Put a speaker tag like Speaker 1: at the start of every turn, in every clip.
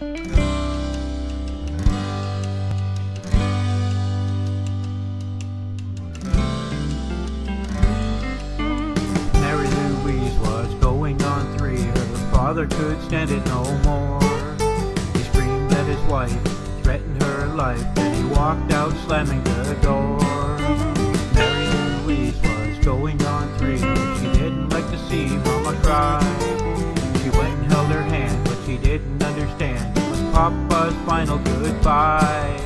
Speaker 1: Mary Louise was going on three. Her father could stand it no more. He screamed at his wife, threatened her life, then he walked out slamming the door. Mary Louise was going on three. She didn't like to see Mama cry. She went and held her hand, but she didn't understand. Papa's final goodbye.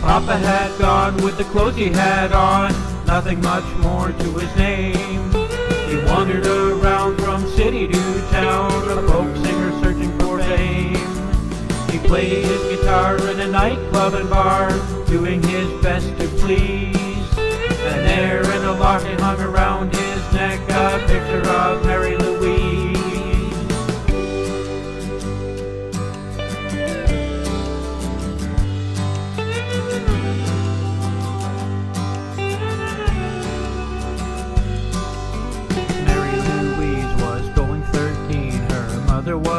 Speaker 1: Papa had gone with the clothes he had on, nothing much more to his name. He wandered around from city to town, a folk singer searching for fame. He played his guitar in a nightclub and bar, doing his best to please. And there in a locket hung around his neck a picture of Mary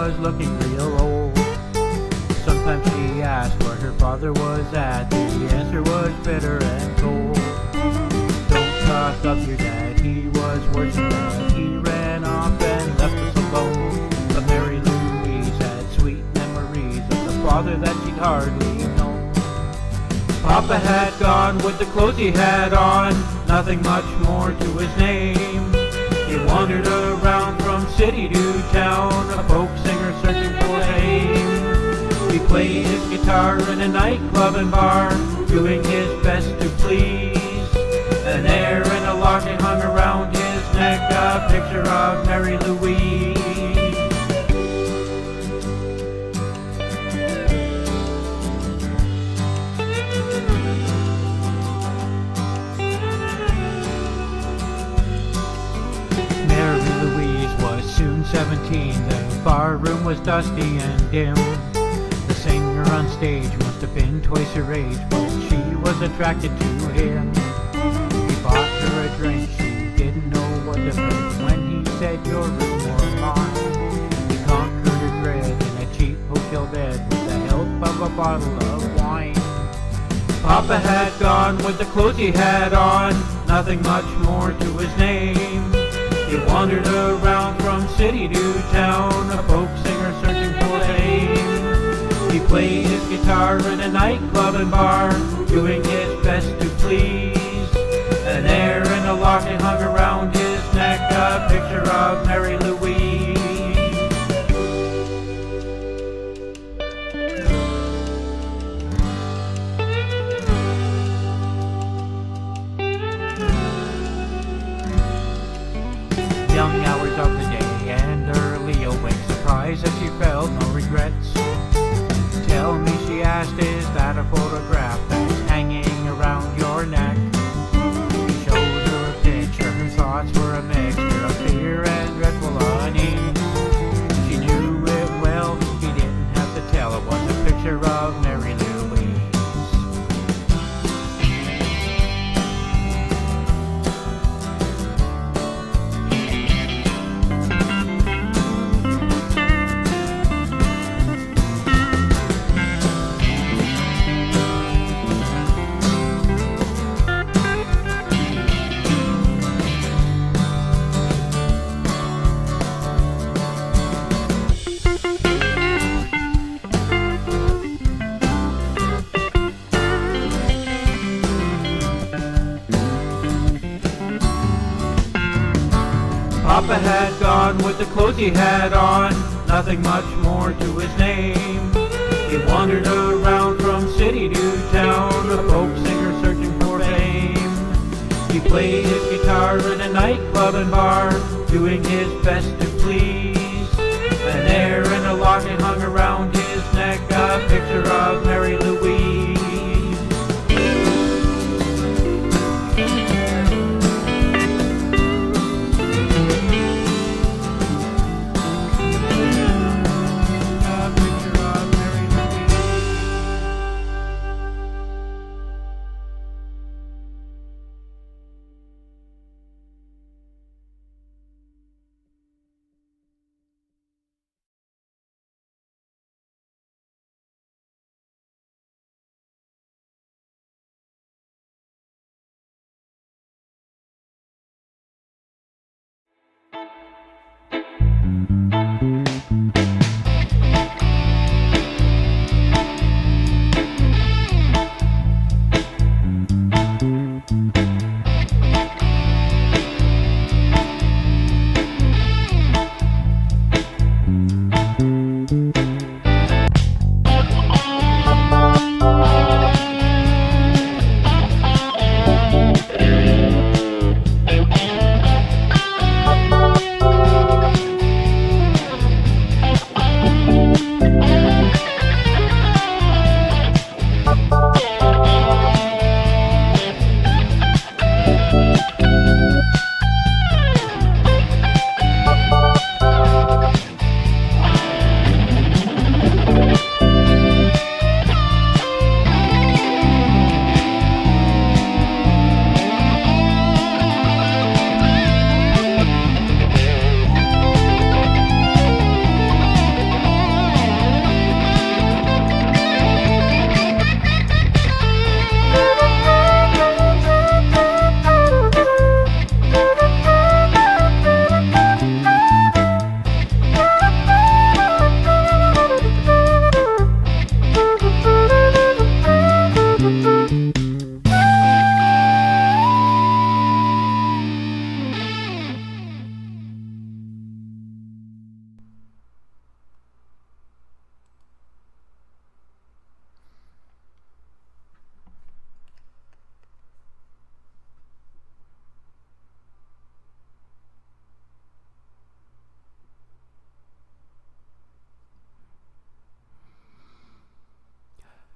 Speaker 1: was looking real old. Sometimes she asked where her father was at. The answer was bitter and cold. Don't talk of your dad, he was worse than that. He ran off and left us alone. But Mary Louise had sweet memories of the father that she'd hardly known. Papa had gone with the clothes he had on, nothing much more to his name. He wandered around city to town, a folk singer searching for fame. He played his guitar in a nightclub and bar, doing his best to please. An air in a locket hung around his neck a picture of Mary Louise. Soon 17. The bar room was dusty and dim. The singer on stage must have been twice her age, but she was attracted to him. He bought her a drink, she didn't know what to think when he said, Your room or mine. He conquered her dread in a cheap hotel bed with the help of a bottle of wine. Papa had gone with the clothes he had on, nothing much more to his name. He wandered around from city to town, a folk singer searching for fame. He played his guitar in a nightclub and bar, doing his best to please. And there in a locket hung around his neck a picture of Mary Louise. Asked, is that a photograph that's hanging with the clothes he had on, nothing much more to his name. He wandered around from city to town, a folk singer searching for fame. He played his guitar in a nightclub and bar, doing his best to please.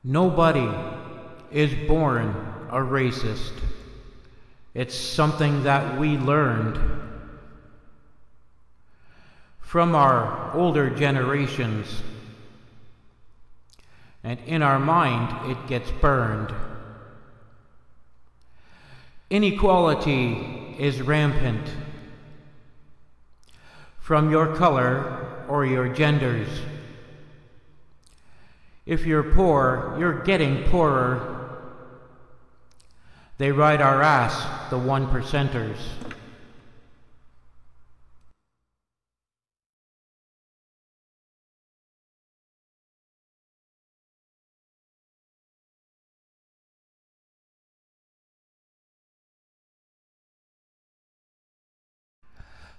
Speaker 1: Nobody is born a racist. It's something that we learned from our older generations. And in our mind, it gets burned. Inequality is rampant from your color or your genders. If you're poor, you're getting poorer. They ride our ass, the one percenters.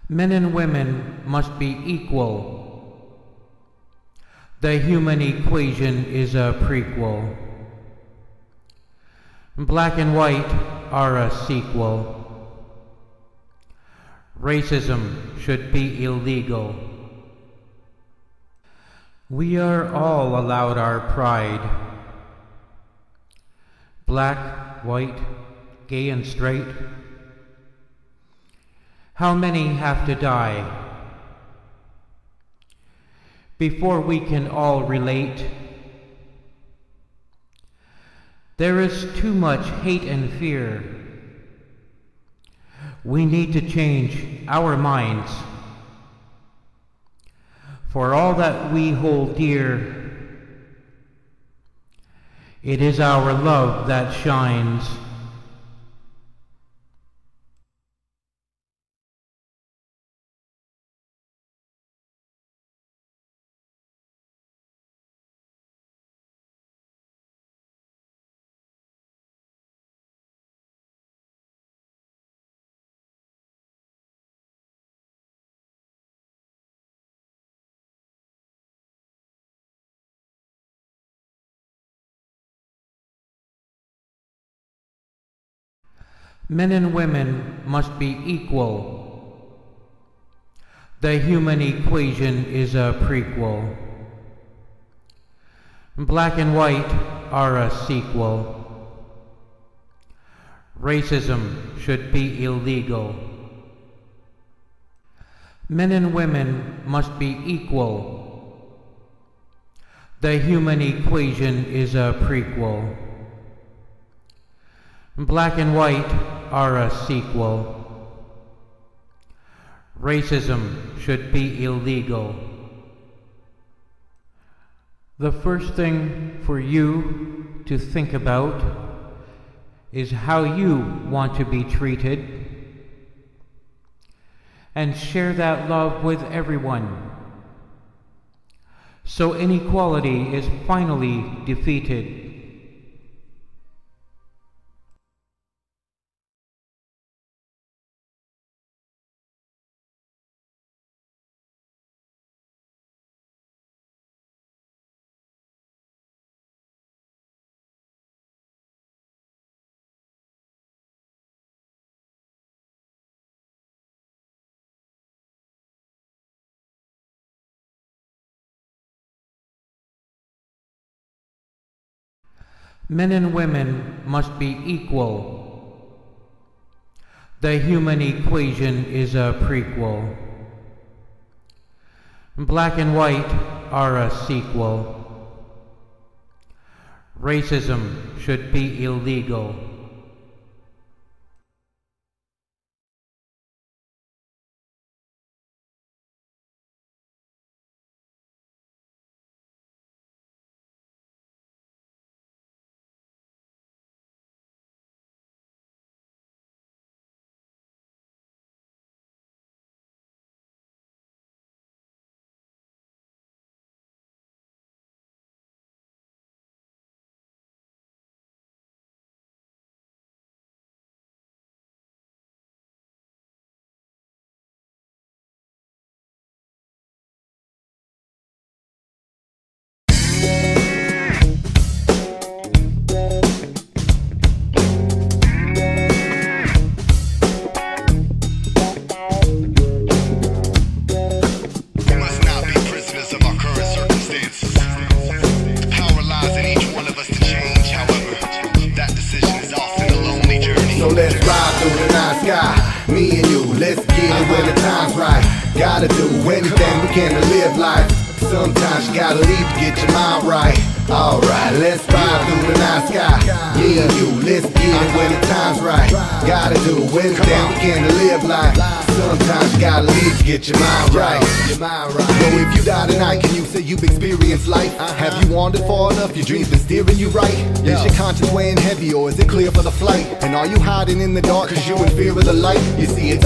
Speaker 1: Men and women must be equal the human equation is a prequel. Black and white are a sequel. Racism should be illegal. We are all allowed our pride. Black, white, gay and straight. How many have to die? Before we can all relate. There is too much hate and fear. We need to change our minds. For all that we hold dear, it is our love that shines. Men and women must be equal. The human equation is a prequel. Black and white are a sequel. Racism should be illegal. Men and women must be equal. The human equation is a prequel. Black and white are a sequel. Racism should be illegal. The first thing for you to think about is how you want to be treated, and share that love with everyone. So inequality is finally defeated. Men and women must be equal. The human equation is a prequel. Black and white are a sequel. Racism should be illegal.
Speaker 2: Hiding in the dark cause you in fear of the light? You see, it's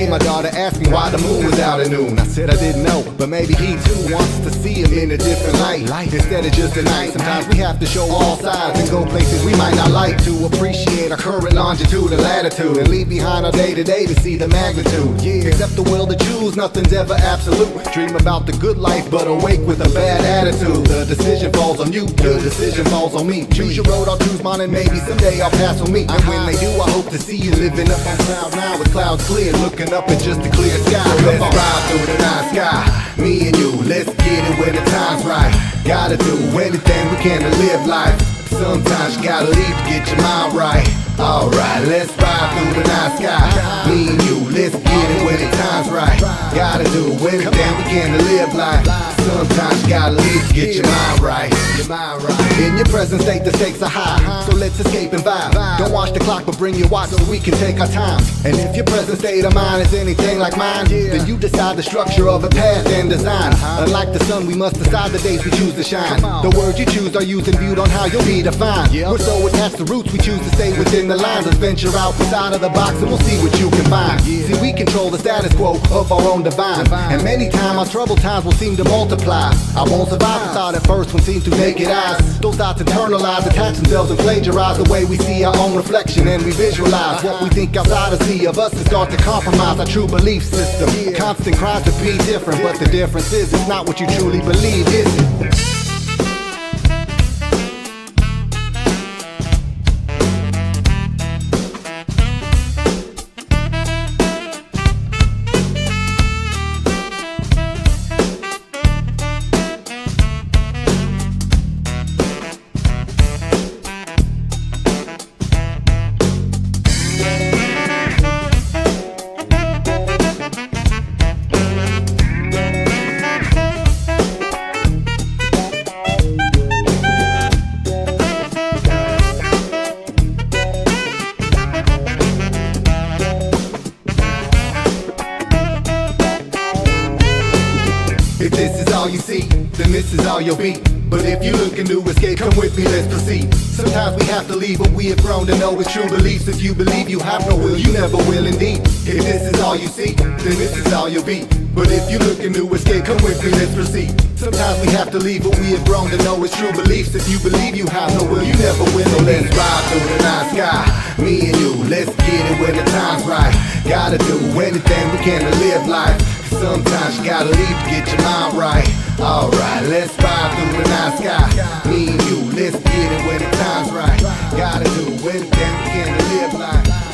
Speaker 2: today, my daughter asked me why the moon was out at noon. I said I didn't know, but maybe he too wants to see him in a different light. Instead of just a night, sometimes we have to show all sides and go places we might not like to appreciate our current longitude and latitude and leave behind our day to day to see the magnitude. Yeah, except the will to choose, nothing's ever absolute. Dream about the good life, but awake with a bad attitude. The decision falls on you, the decision falls on me. Choose your road, I'll choose mine, and maybe someday I'll pass on me. And when they do, I hope to see you living up on cloud nine with clouds clear, looking up at just a clear sky. So let's ride through the night sky, me and you. Let's get it when the time's right. Gotta do anything we can to live life. Sometimes you gotta leave to get your mind right. Alright, let's ride through the night sky. Me and you, let's get it when the time's right. Gotta do anything we can live life. Sometimes you gotta leave to get your mind right. In your present state, the stakes are high. So let's escape and vibe. Don't watch the clock, but bring your watch so we can take our time. And if your present state of mind is anything like mine, then you decide the structure of a path and design. Unlike the sun, we must decide the days we choose to shine. The words you choose are used and viewed on how you'll be defined. We're so attached to roots, we choose to stay within the lines. Let's venture outside of the box and we'll see what you can find. See, we control the status quo of our own divine. And many times our troubled times will seem to multiply. I won't survive the thought at first when seen through naked eyes. Those thoughts internalize, attach themselves and plagiarize the way we see our own reflection and we visualize what we think outsiders see of us and start to compromise our true belief system. Constant cries to be different, but the difference is it's not what you truly believe, is it? You'll be. But if you're looking to escape, come with me, let's proceed. Sometimes we have to leave, but we have grown to know it's true beliefs. If you believe you have no will, you never will indeed. If this is all you see, then this is all you'll be. But if you're looking to escape, come with me, let's proceed. Sometimes we have to leave, but we have grown to know it's true beliefs. If you believe you have no will, you never win. So let's ride through the night sky, me and you. Let's get it when the time's right. Gotta do anything we can to live life. Sometimes you gotta leave to get your mind right. Alright, let's ride through the night sky. Me and you, let's get it when the time's right. Gotta do anything we can to live life.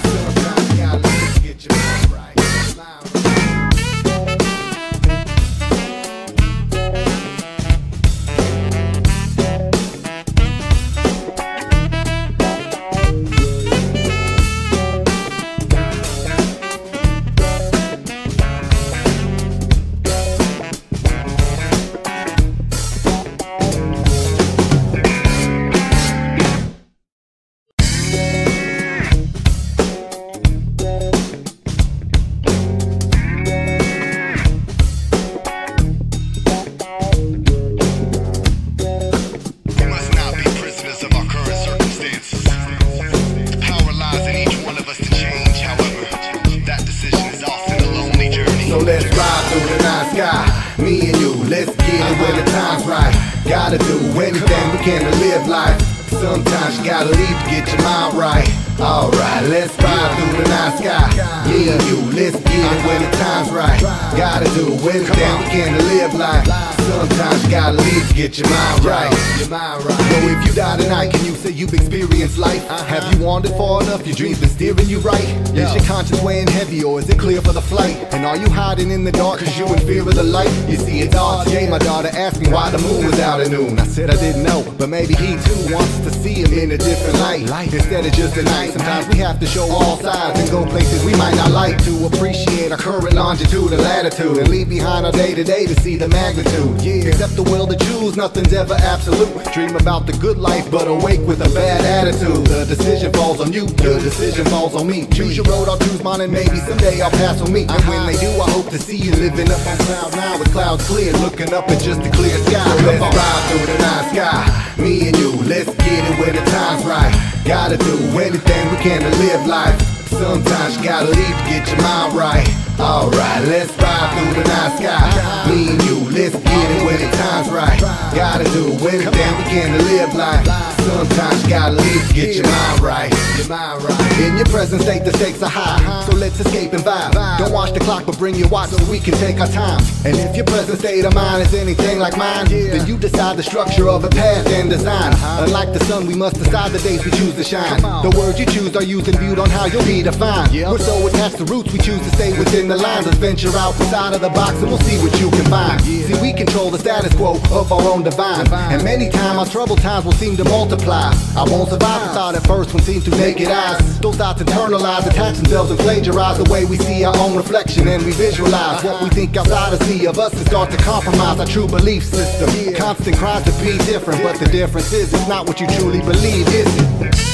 Speaker 2: Instead of just a night, sometimes we have to show all sides and go places we might not like to appreciate our current longitude and latitude and leave behind our day to day to see the magnitude. Yeah, except the will to choose, nothing's ever absolute. Dream about the good life, but awake with a bad attitude. The decision falls on you, the decision falls on me. Choose your road, I'll choose mine, and maybe someday I'll pass on me. And when they do, I hope to see you living up on cloud nine with clouds clear, looking up at just a clear sky. So let's ride through the night sky, me and you. Let's get it when the time's right. Gotta do anything we can to live life. Sometimes you gotta leave to get your mind right. Alright, let's ride through the night sky. Me and you, let's get it when the time's right. Gotta do it, anything we can to live life. Sometimes you gotta leave to get your mind right. Your mind right. In your present state, the stakes are high. So let's escape and vibe. Don't watch the clock, but bring your watch so we can take our time. And if your present state of mind is anything like mine, then you decide the structure of a path and design. Unlike the sun, we must decide the days we choose to shine. The words you choose are used and viewed on how you'll be defined. We're so attached to roots, we choose to stay within the lines. Let's venture outside of the box and we'll see what you can find. See, we control the status quo of our own divine. And many times our troubled times will seem to multiply. I won't survive the thought at first when seen through naked eyes. Those thoughts internalize, attach themselves and plagiarize the way we see our own reflection and we visualize what we think outside of see of us and start to compromise our true belief system. Constant cries to be different, but the difference is it's not what you truly believe, is it?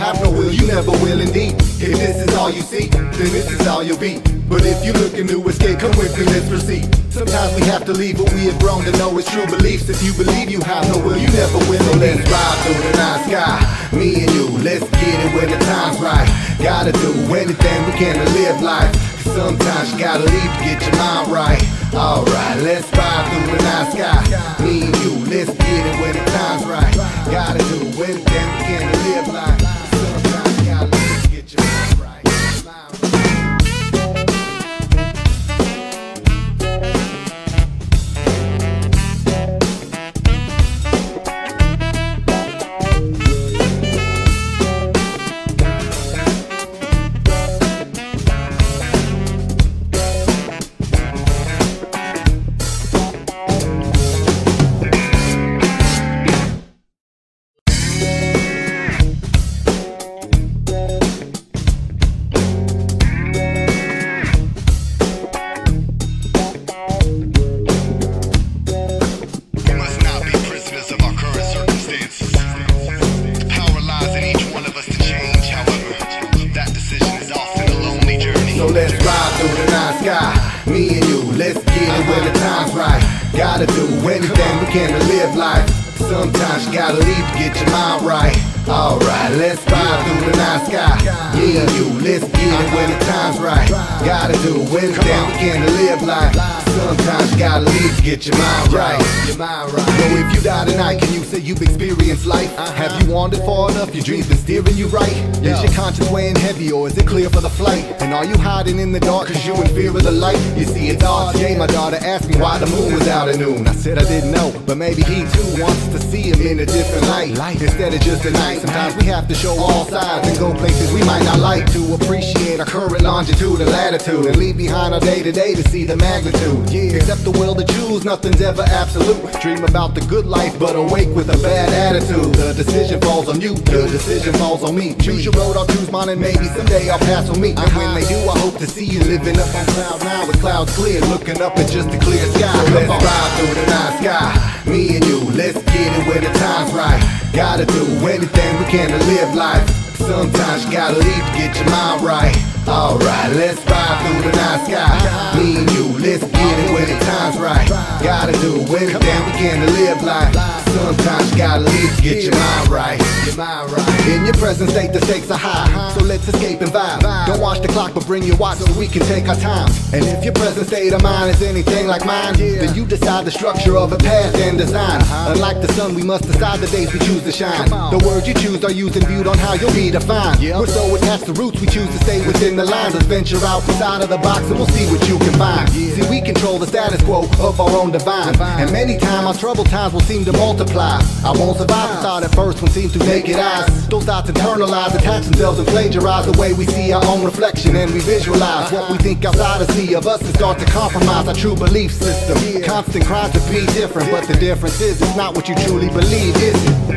Speaker 2: Have no will, you never will indeed. If this is all you see, then this is all you'll be. But if you're looking to escape, come with me, let's proceed. Sometimes we have to leave, but we have grown to know it's true beliefs. If you believe you have no will, you never will. So let's ride through the night sky, me and you. Let's get it when the time's right. Gotta do anything we can to live life. Sometimes you gotta leave to get your mind right. Alright, let's ride through the night sky. Me and you, let's in the dark cause you in fear of the light? You see, it's RJ, my daughter asked me why the moon was out at noon. I said I didn't know, maybe he too wants to see him in a different light. Instead of just a night, sometimes we have to show all sides and go places we might not like to appreciate our current longitude and latitude and leave behind our day to day to see the magnitude. Yeah, except the will to choose, nothing's ever absolute. Dream about the good life, but awake with a bad attitude. The decision falls on you, the decision falls on me. Choose your road, I'll choose mine, and maybe someday I'll pass on me. And when they do, I hope to see you living up on cloud nine with clouds clear, looking up at just a clear sky. So let's ride through the night sky. Me and you, let's get it when the time's right. Gotta do anything we can to live life. Sometimes you gotta leave to get your mind right. Alright, let's ride through the night sky. Me and you, let's get it when the time's right. Gotta do anything we can to live life. Sometimes you gotta leave to get your mind right. Your mind right. In your present state, the stakes are high. Uh-huh. So let's escape and vibe. Don't watch the clock, but bring your watch so we can take our time. And if your present state of mind is anything like mine, then you decide the structure of a path and design. Uh-huh. Unlike the sun, we must decide the days we choose to shine. The words you choose are used and viewed on how you'll be defined. We're so attached to roots, we choose to stay within the lines. Let's venture outside of the box and we'll see what you can find. See, we control the status quo of our own divine. And many times our troubled times will seem to multiply. I won't survive the thought at first when seen through naked eyes. Those thoughts internalize, attach themselves and plagiarize the way we see our own reflection and we visualize what we think outside of see of us and start to compromise our true belief system. Constant cries to be different, but the difference is it's not what you truly believe, is it?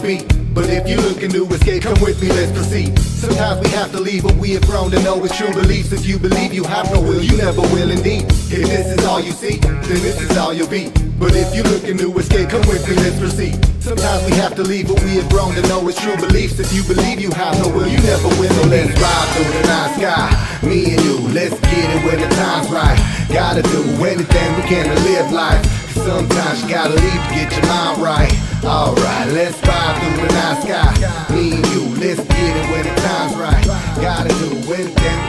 Speaker 2: Be. But if you're looking to escape, come with me, let's proceed. Sometimes we have to leave what we have grown to know is true beliefs. If you believe you have no will, you never will indeed. If this is all you see, then this is all you'll be. But if you're looking to escape, come with me, let's proceed. Sometimes we have to leave what we have grown to know is true beliefs. If you believe you have no will, you never will. So let's ride through the night sky. Me and you, let's get it when the time's right. Gotta do anything we can to live life. Sometimes you gotta leave to get your mind right. Alright, let's ride through the night sky. Me and you, let's get it when the time's right. Gotta do anything we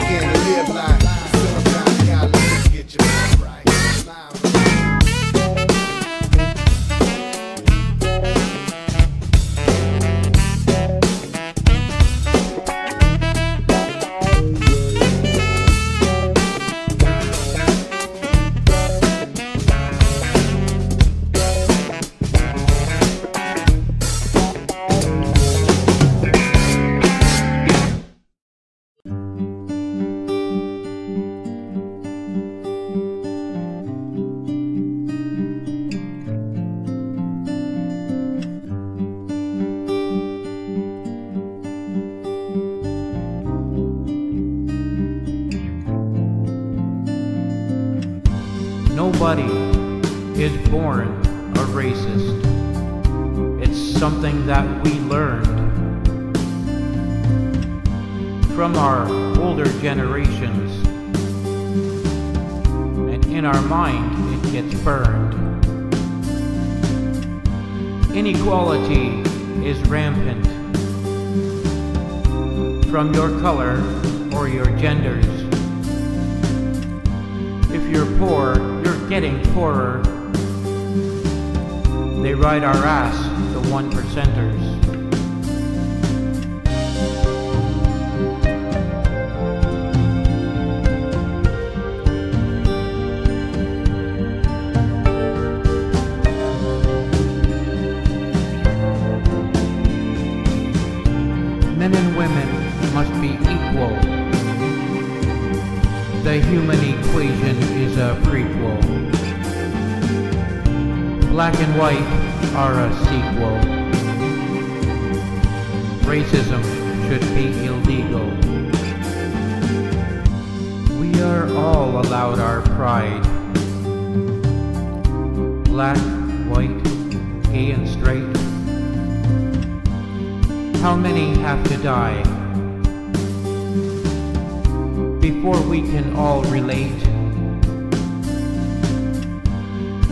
Speaker 1: before we can all relate?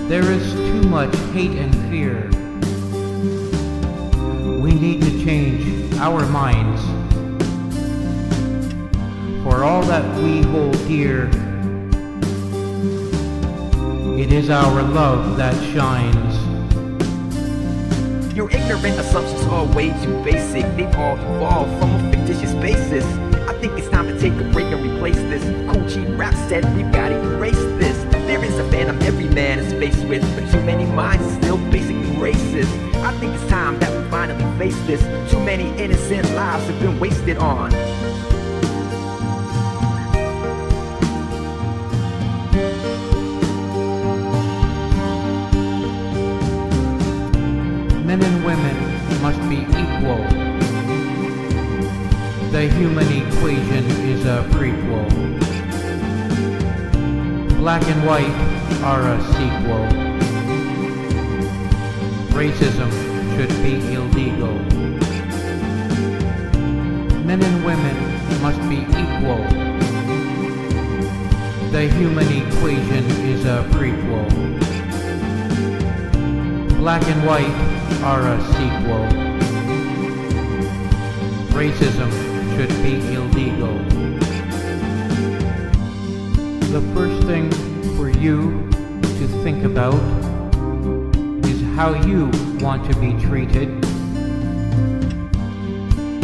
Speaker 1: There is too much hate and fear. We need to change our minds. For all that we hold dear, it is our love that shines.
Speaker 3: Your ignorant assumptions are way too basic. They've all evolved from a fictitious basis. Take a break and replace this. Cool cheap rap said we've gotta erase this. There is a phantom every man is faced with, but too many minds are still basically racist. I think it's time that we finally face this. Too many innocent lives have been wasted on.
Speaker 1: Men and women must be equal. The human equation a prequel. Black and white are a sequel. Racism should be illegal. Men and women must be equal. The human equation is a prequel. Black and white are a sequel. Racism should be illegal. The first thing for you to think about is how you want to be treated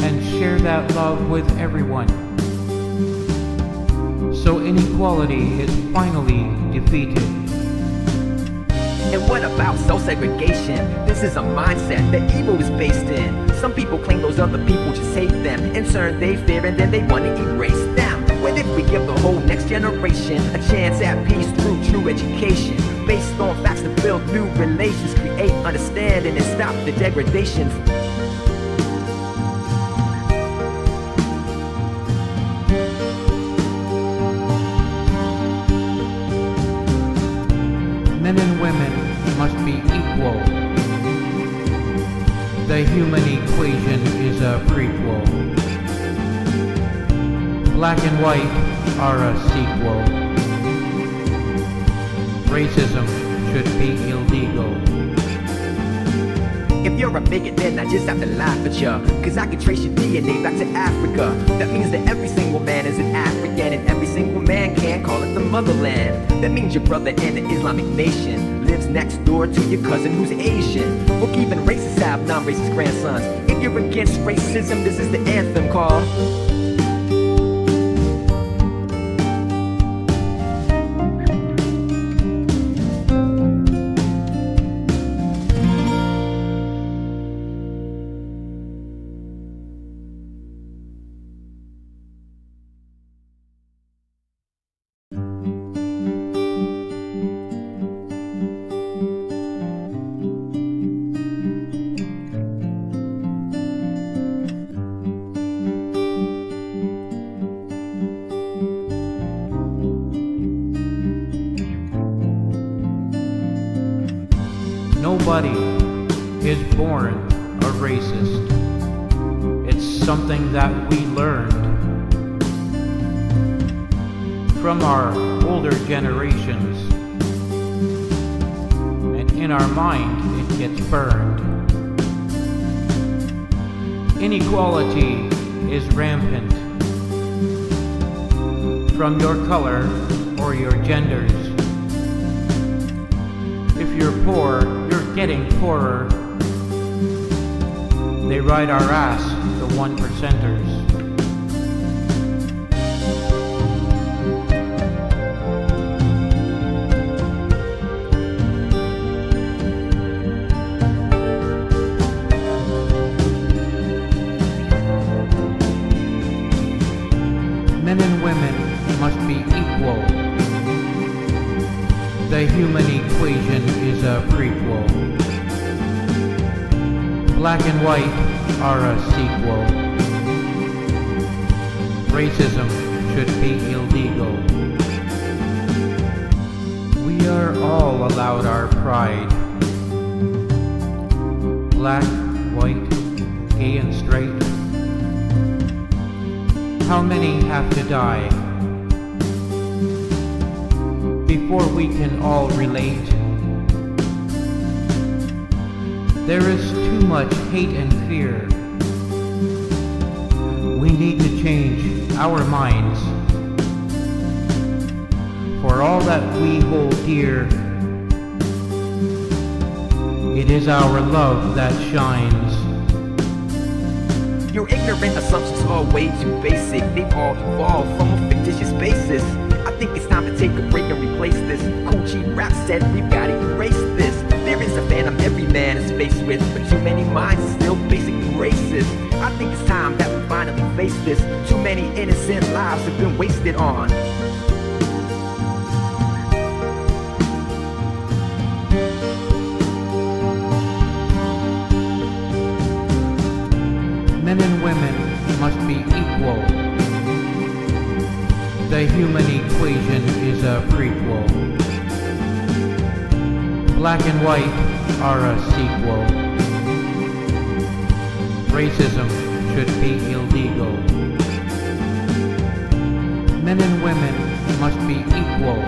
Speaker 1: and share that love with everyone. So inequality is finally defeated.
Speaker 3: And what about self segregation? This is a mindset that evil is based in. Some people claim those other people just hate them. In turn, they fear and then they want to erase them. What if we give the whole next generation a chance at peace through true education? Based on facts to build new relations, create understanding, and stop the degradation.
Speaker 1: Men and women must be equal. The human equation Black and white are a sequel. Racism should be illegal.
Speaker 3: If you're a bigot, then I just have to laugh at ya. Cause I can trace your DNA back to Africa. That means that every single man is an African, and every single man can call it the motherland. That means your brother in the Islamic nation lives next door to your cousin who's Asian. Look, even racists have non racist grandsons. If you're against racism, this is the anthem called.
Speaker 1: Human equation is a prequel. Black and white are a sequel. Racism should be illegal. We are all allowed our pride. Black, white, gay and straight. How many have to die before we can all relate? There is too much hate and fear. We need to change our minds. For all that we hold dear, it is our love that shines.
Speaker 3: Your ignorant assumptions are way too basic. They've all evolved from a fictitious basis. Think it's time to take a break and replace this. Coochie rap said we've gotta erase this. There is a phantom every man is faced with, but too many minds are still basically racist. I think it's time that we finally face this. Too many innocent lives have been wasted on.
Speaker 1: Black and white are a sequel. Racism should be illegal. Men and women must be equal.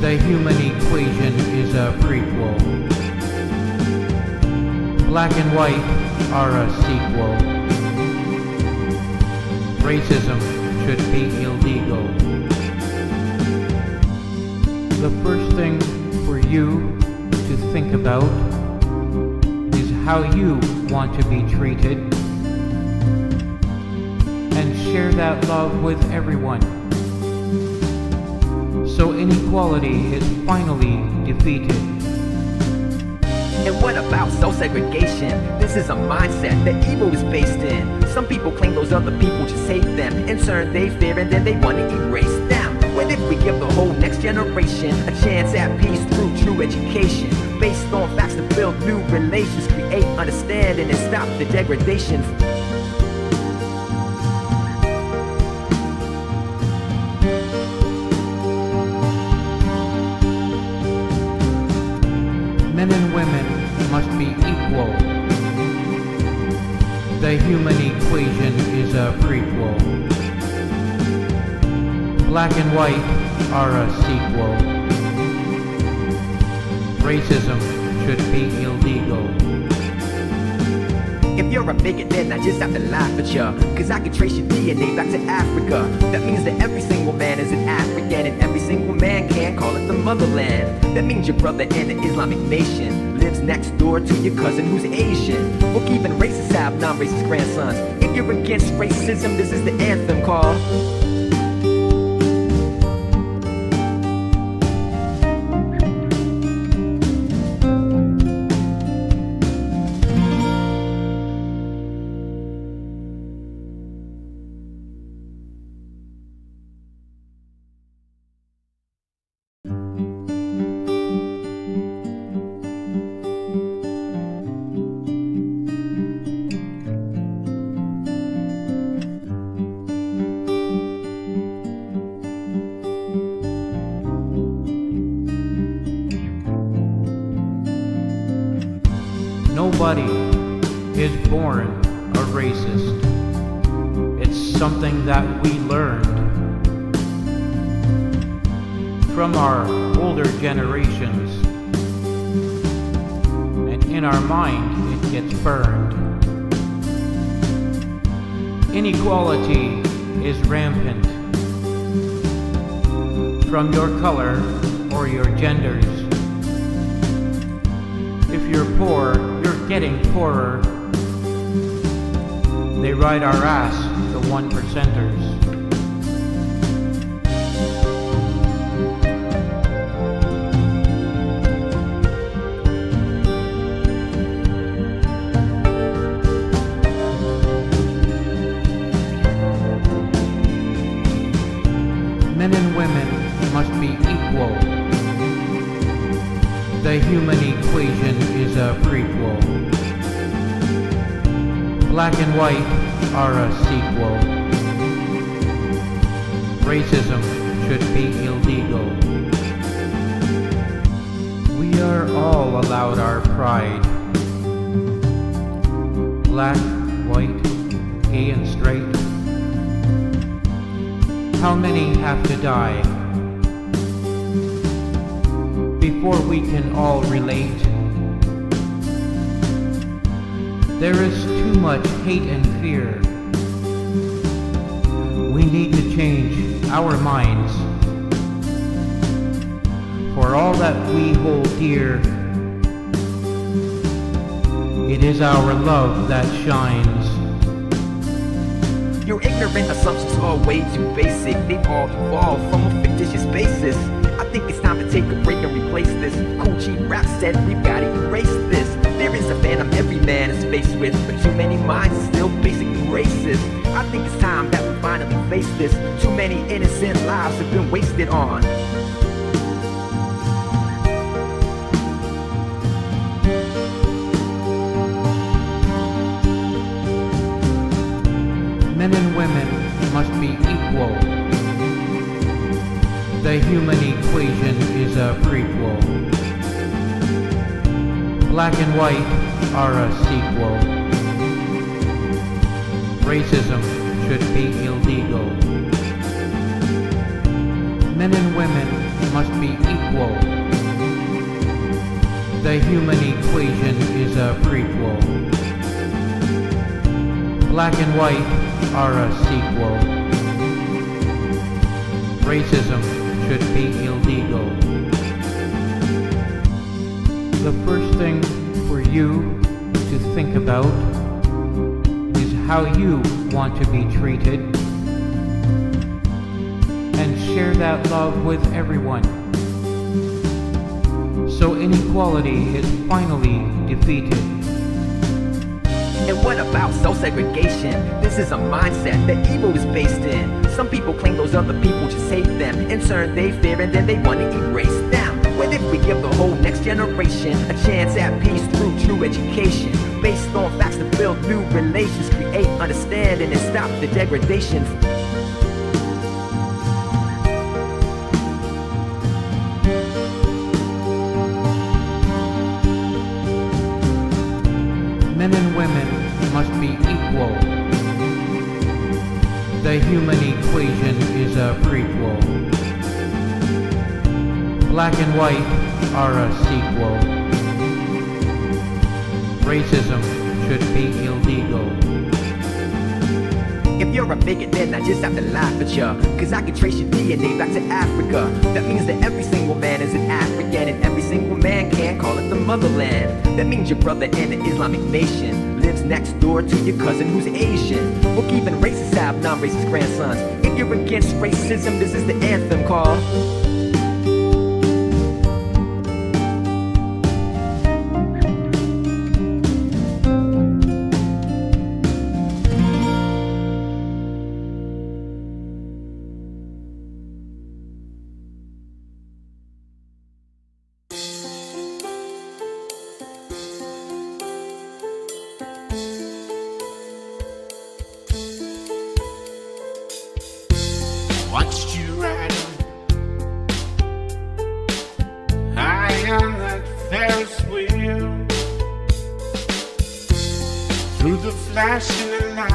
Speaker 1: The human equation is a prequel. Black and white are a sequel. Racism should be illegal. The first thing you to think about is how you want to be treated and share that love with everyone. So inequality is finally defeated.
Speaker 3: And what about self segregation? This is a mindset that evil is based in. Some people claim those other people just hate them. In turn, they fear and then they want to erase them. What if we give the whole next generation a chance at peace through true education? Based on facts to build new relations, create understanding, and stop the degradation.
Speaker 1: Black and white are a sequel. Racism should be illegal.
Speaker 3: If you're a bigot, then I just have to laugh at ya. Cause I can trace your DNA back to Africa. That means that every single man is an African, and every single man can call it the motherland. That means your brother in the Islamic nation lives next door to your cousin who's Asian. Or even racists have non racist grandsons. If you're against racism, this is the anthem called.
Speaker 1: And in our mind, it gets burned. Inequality is rampant. From your color or your genders. If you're poor, you're getting poorer. They ride our ass, the one percenters. White are a sequel. Racism should be illegal. We are all allowed our pride. Black, white, gay and straight. How many have to die before we can all relate? There is too much hate and fear. We need to change our minds. For all that we hold dear, it is our love that shines.
Speaker 3: Your ignorant assumptions are way too basic. They've all evolved from a fictitious basis. I think it's time to take a break and replace this. Cool rap said we've gotta erase this. There is a phantom every man is faced with, but too many minds are still basically racist. I think it's time that we finally face this. Too many innocent lives have been wasted on.
Speaker 1: Men and women must be equal. The human equation is a prequel. Black and white are a sequel. Racism should be illegal. Men and women must be equal. The human equation is a prequel. Black and white are a sequel. Racism should be illegal. The first thing for you to think about is how you want to be treated and share that love with everyone. So inequality is finally defeated.
Speaker 3: And what about self-segregation? This is a mindset that evil is based in. Some people claim those other people just hate them. In turn, they fear and then they want to erase them. We give the whole next generation a chance at peace through true education? Based on facts to build new relations, create understanding and stop the degradation.
Speaker 1: Black and white are a sequel. Racism should be illegal.
Speaker 3: If you're a bigot, then I just have to laugh at ya. Cause I can trace your DNA back to Africa. That means that every single man is an African, and every single man can call it the motherland. That means your brother in the Islamic nation lives next door to your cousin who's Asian. Look, even racists have non racist grandsons. If you're against racism, this is the anthem call.
Speaker 4: Watched you riding high on that Ferris wheel through the flashing lights,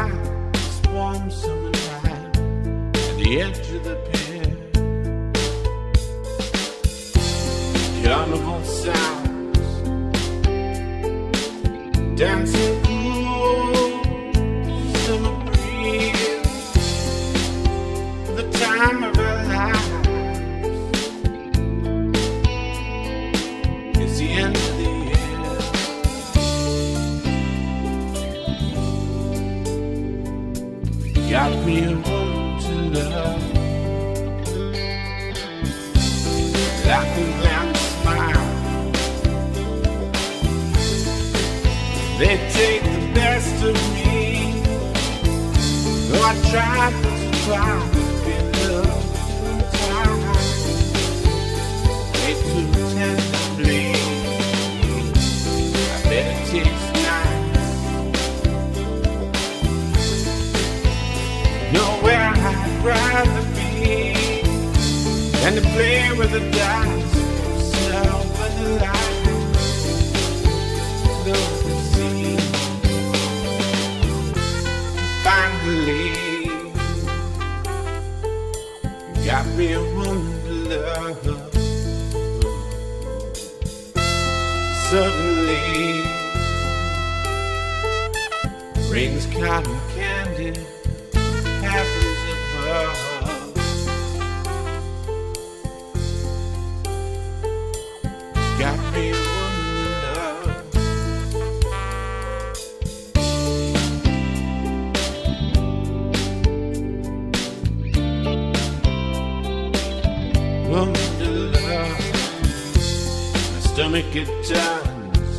Speaker 4: stomach it turns.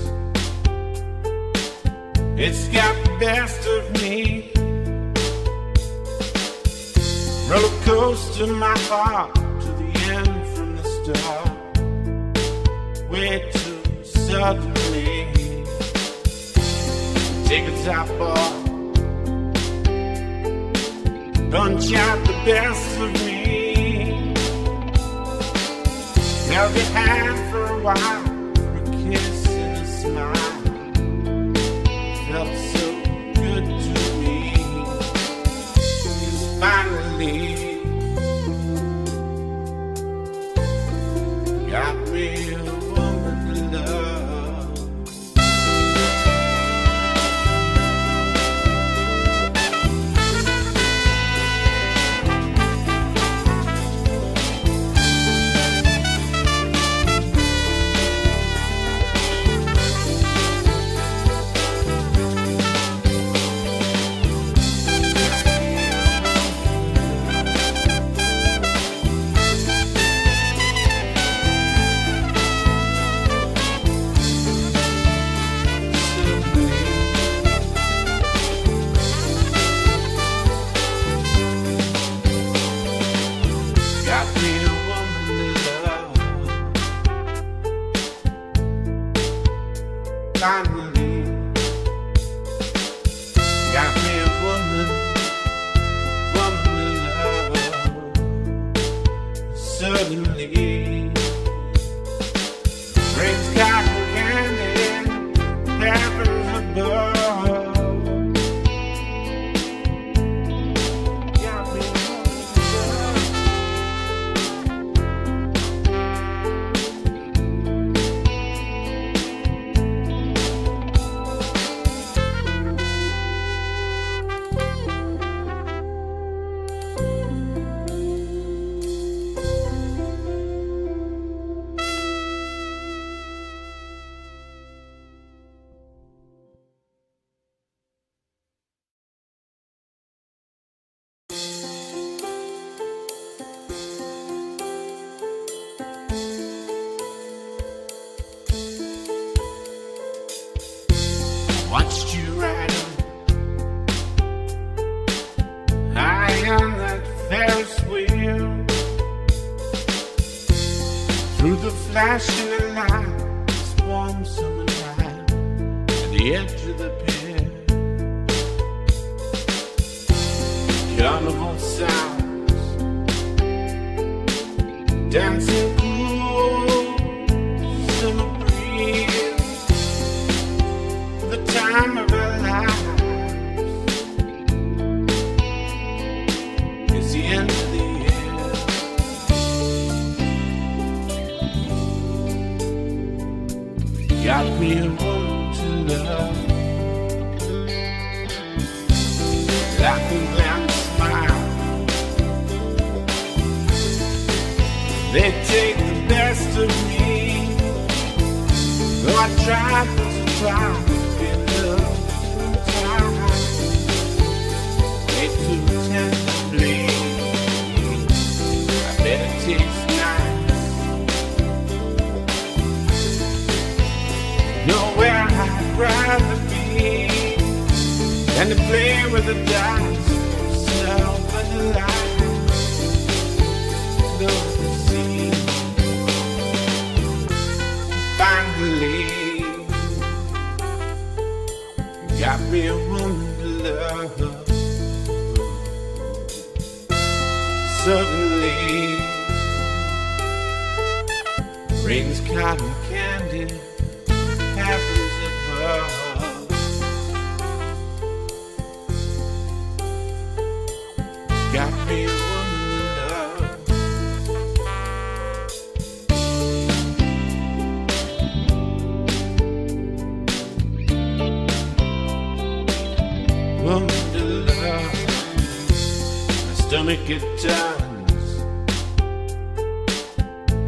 Speaker 4: It's got the best of me. Roller coaster my heart to the end from the start. Way too suddenly. Take a top off. Punch out the best of me. Held your hand for a while.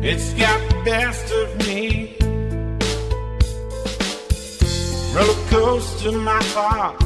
Speaker 4: It's got the best of me. Roller coaster, my heart.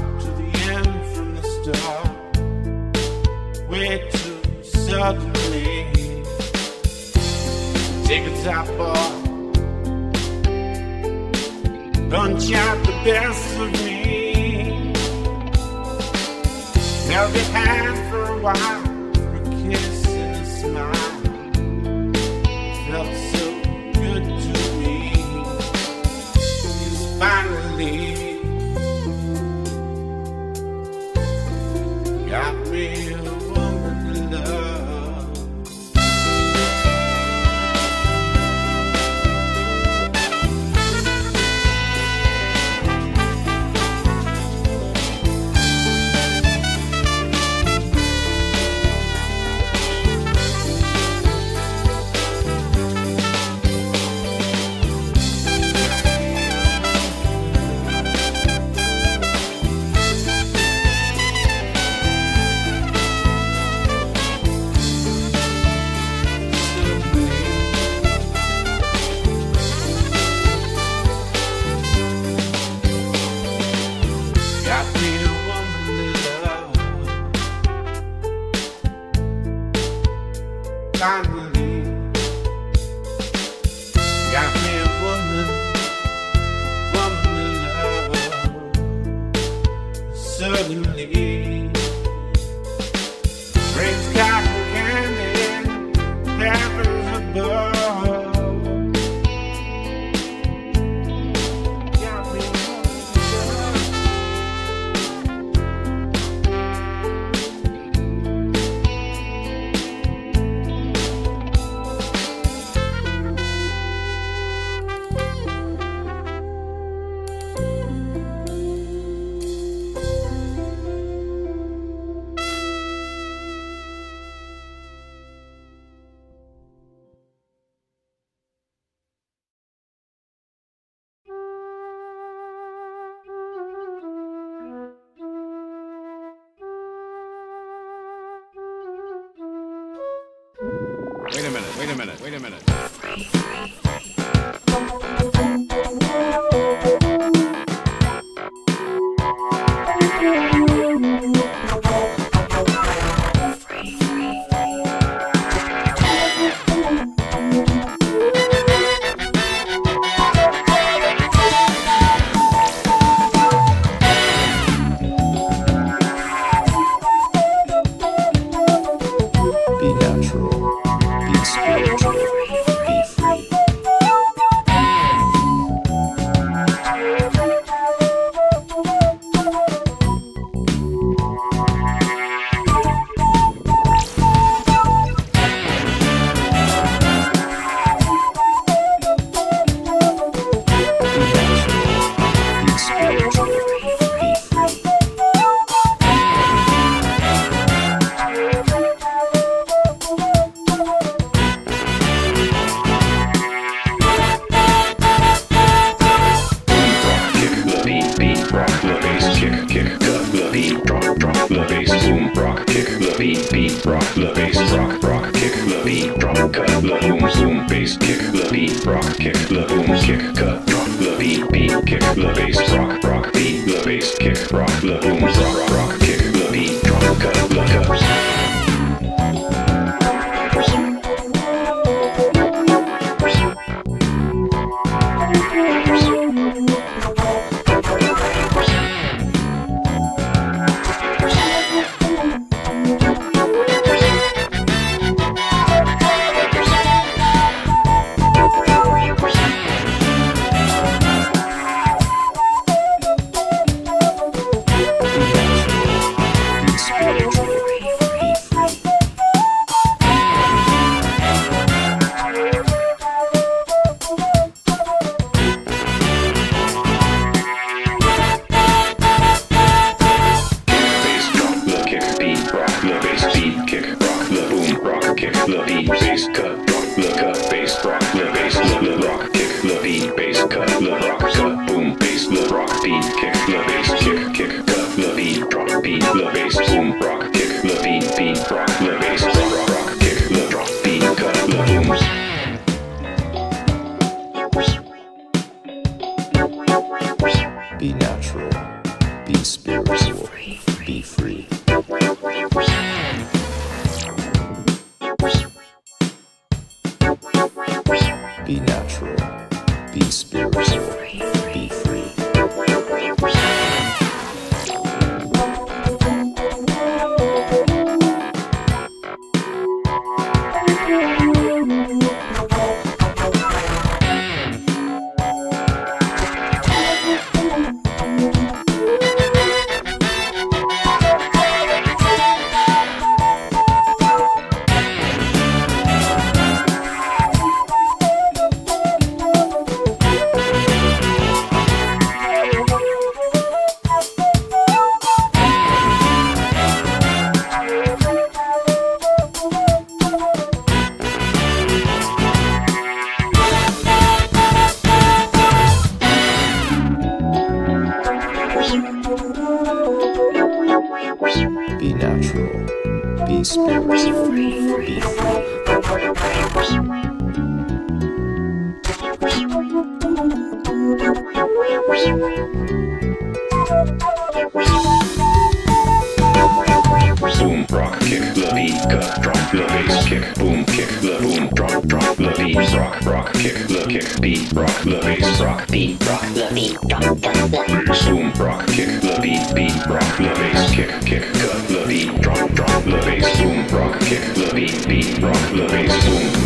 Speaker 4: The
Speaker 5: boom, drop, drop, the beat, rock, rock, kick, the kick, beat, rock, the bass, rock, beat, rock, the beat, drop, drop, the bass, boom, rock, kick, the beat, beat, rock, the bass, kick, kick, cut, the beat, drop, drop, the bass, boom, rock, kick, the beat, beat, rock, the bass, boom.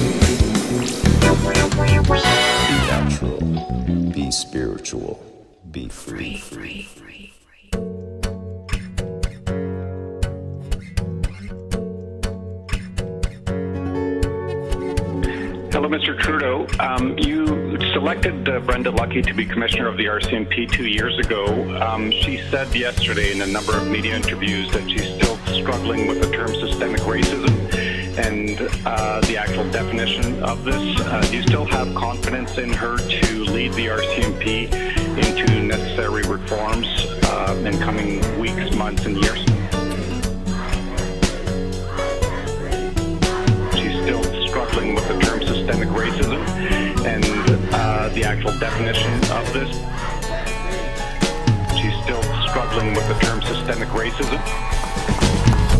Speaker 6: Be natural. Be spiritual. Be free.
Speaker 7: Hello, Brenda Lucki to be commissioner of the RCMP two years ago. Um, she said yesterday in a number of media interviews that she's still struggling with the term systemic racism and uh, the actual definition of this. Uh, do you still have confidence in her to lead the RCMP into necessary reforms uh, in coming weeks, months, and years? Of this. She's still struggling with the term systemic racism.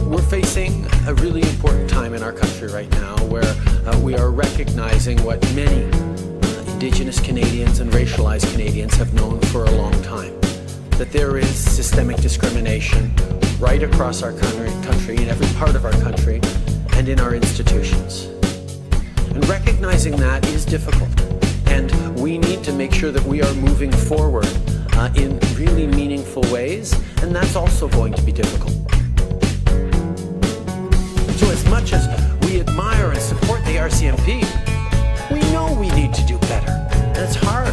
Speaker 8: We're facing a really important time in our country right now where uh, we are recognizing what many uh, Indigenous Canadians and racialized Canadians have known for a long time that there is systemic discrimination right across our country, country in every part of our country and in our institutions. And recognizing that is difficult. And we need to make sure that we are moving forward uh, in really meaningful ways, and that's also going to be difficult. So, as much as we admire and support the RCMP, we know we need to do better. And it's hard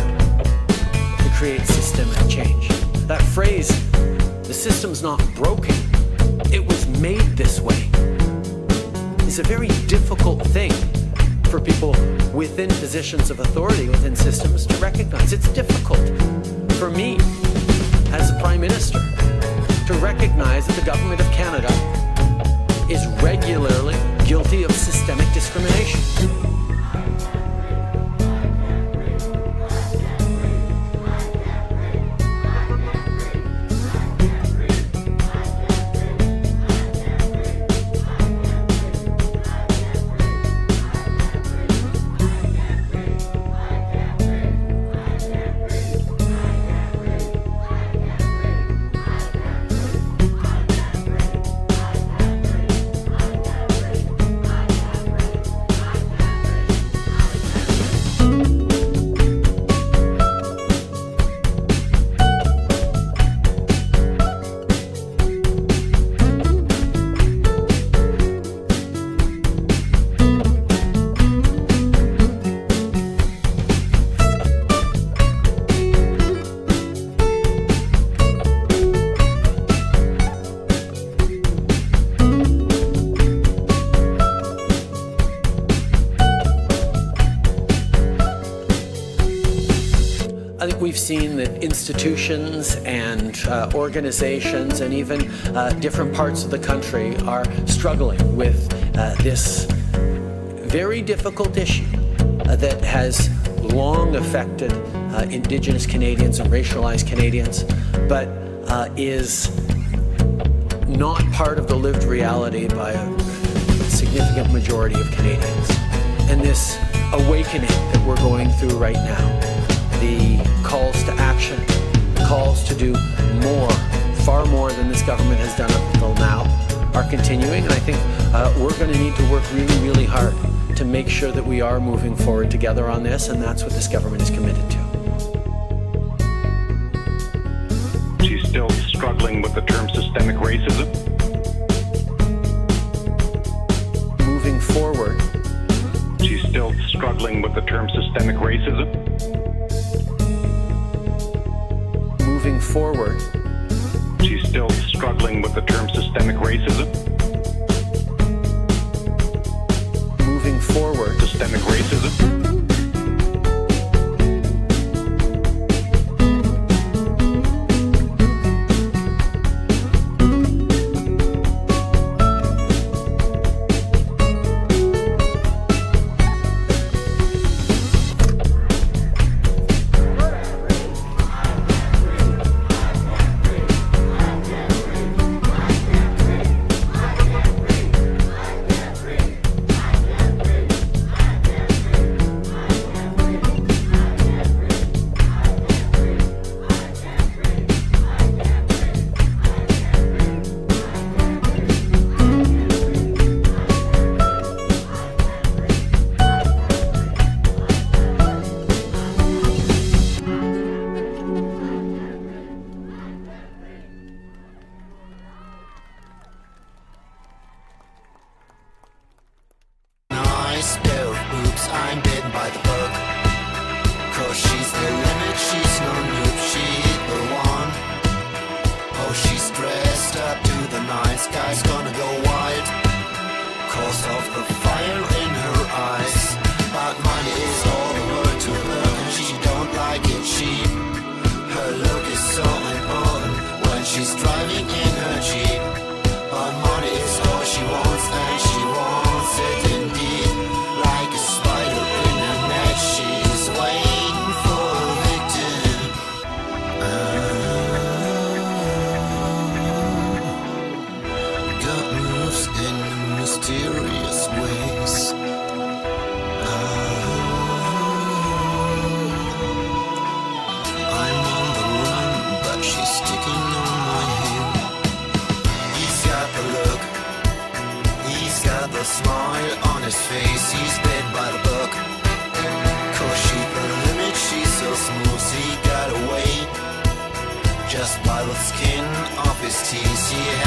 Speaker 8: to create systemic change. That phrase, the system's not broken, it was made this way, is a very difficult thing for people within positions of authority within systems to recognize. It's difficult for me as a Prime Minister to recognize that the Government of Canada is regularly guilty of systemic discrimination. We've seen that institutions and uh, organizations and even uh, different parts of the country are struggling with uh, this very difficult issue uh, that has long affected uh, Indigenous Canadians and racialized Canadians, but uh, is not part of the lived reality by a significant majority of Canadians. And this awakening that we're going through right now, the calls to action, calls to do more, far more than this government has done up until now, are continuing. And I think uh, we're going to need to work really, really hard to make sure that we are moving forward together on this, and that's what this government is committed to.
Speaker 7: She's still struggling with the term systemic racism.
Speaker 8: Moving forward.
Speaker 7: She's still struggling with the term systemic racism.
Speaker 8: Moving forward.
Speaker 7: She's still struggling with the term systemic racism.
Speaker 8: Moving forward.
Speaker 7: Systemic racism.
Speaker 9: his face, he's dead by the book. Cause she the limit, she's so smooth, he got away. Just by the skin off his teeth, he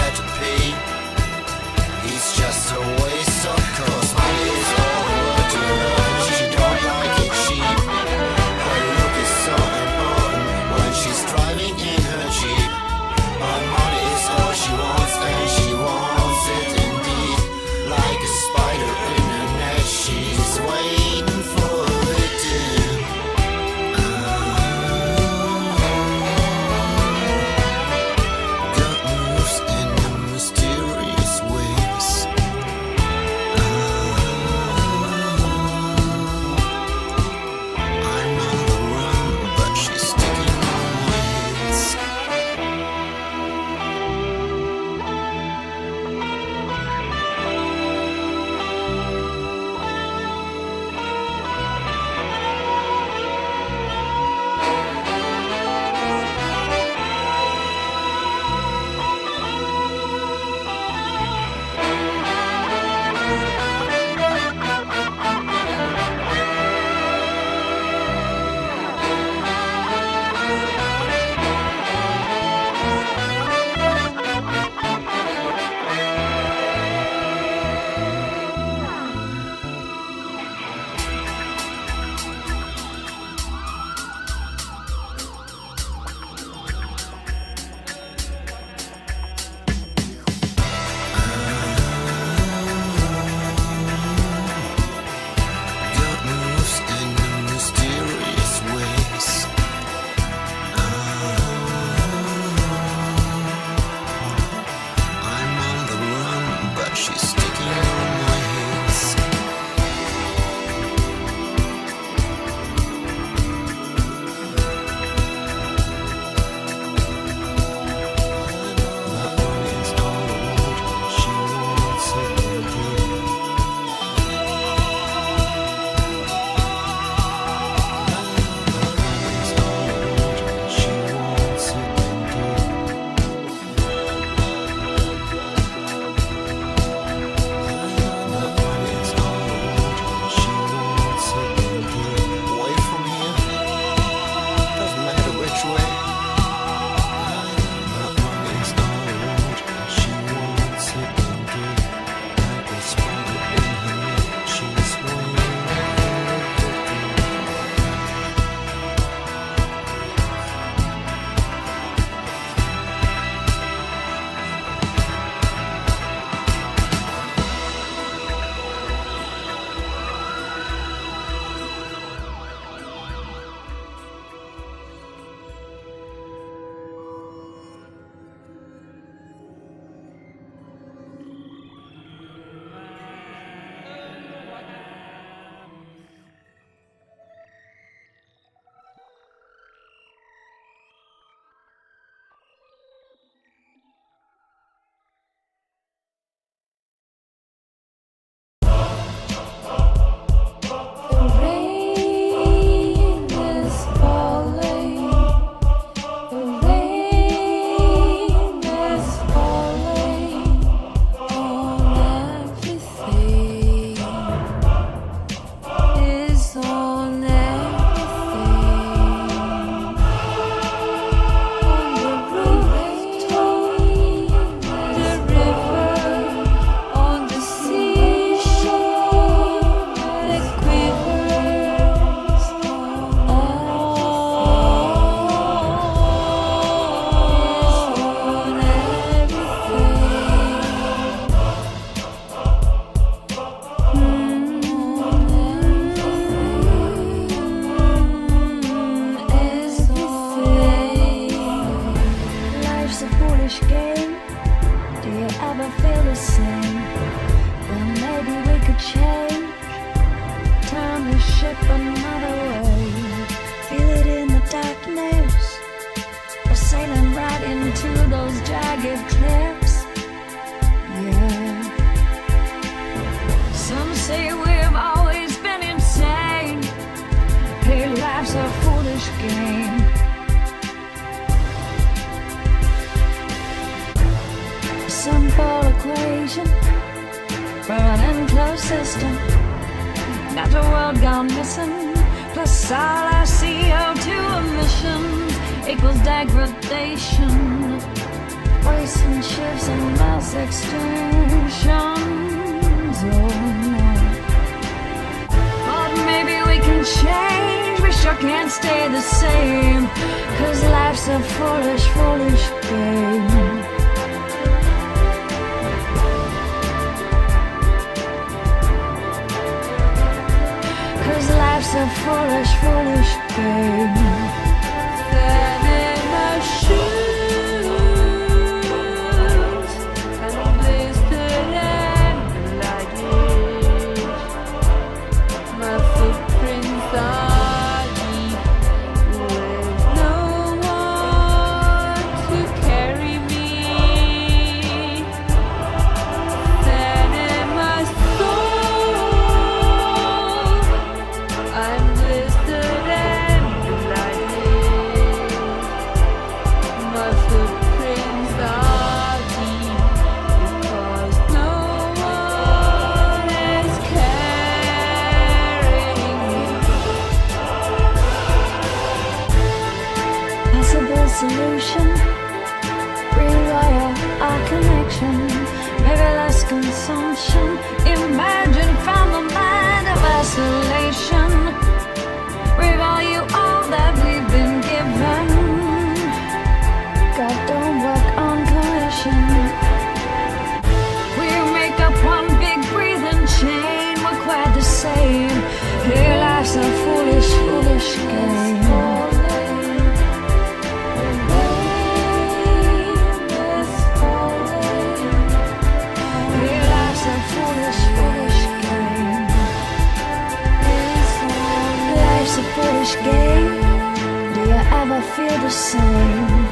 Speaker 9: the same.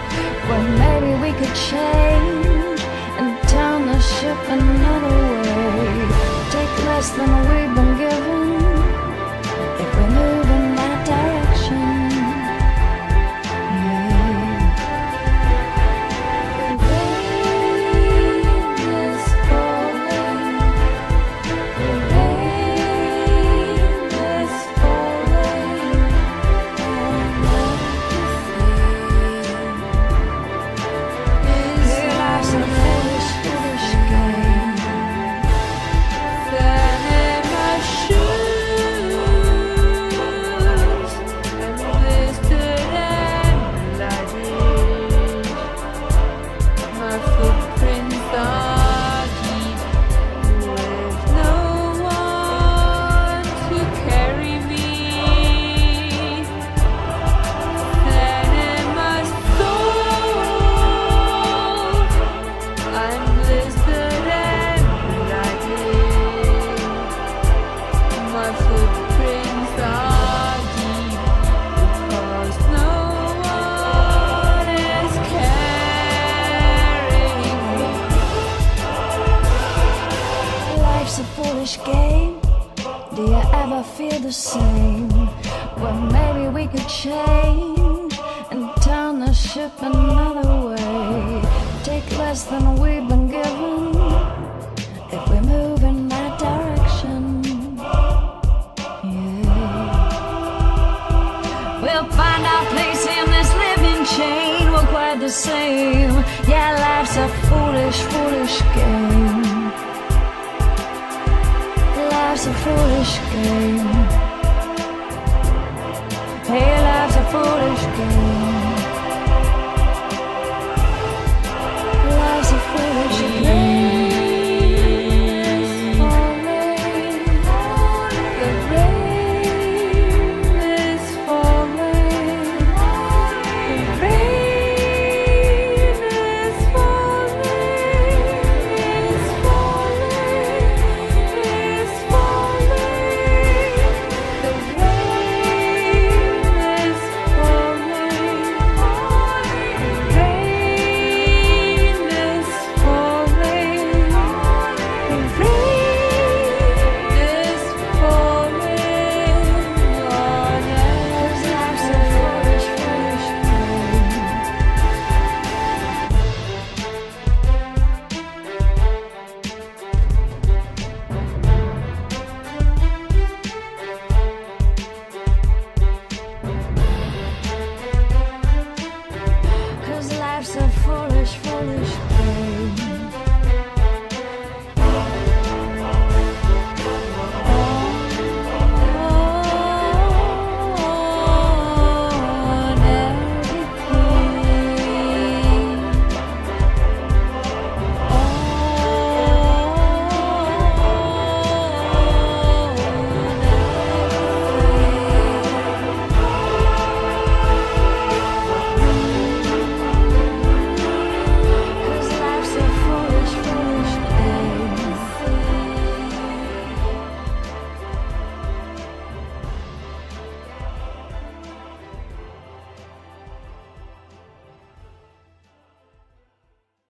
Speaker 9: Well, maybe we could change And turn the ship another way. Take less than we foolish, foolish game. Life's a foolish game.